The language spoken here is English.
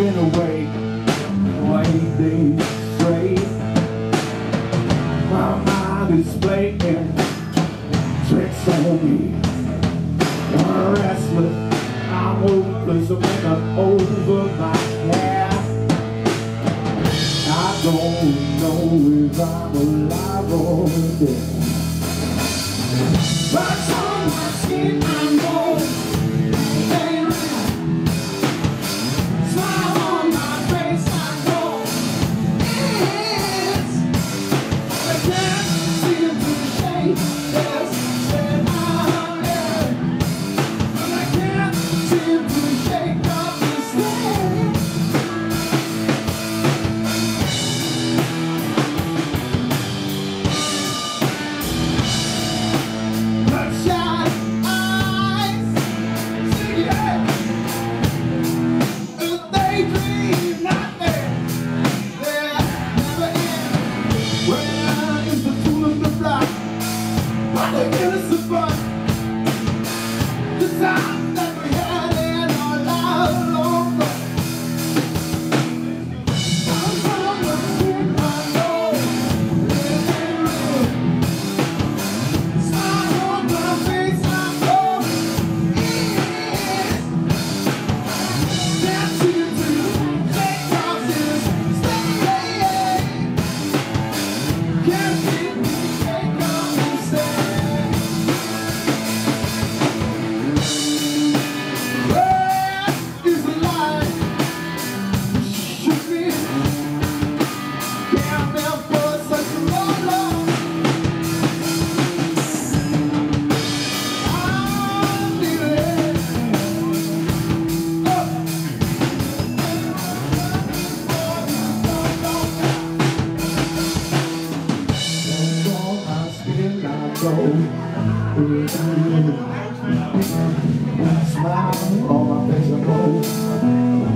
been away. White days straight My mind is playing tricks on me. I'm restless, I'm hopeless I'm over my head. I don't know if I'm alive or dead. But somehow Amém. soul. Smile on my face, I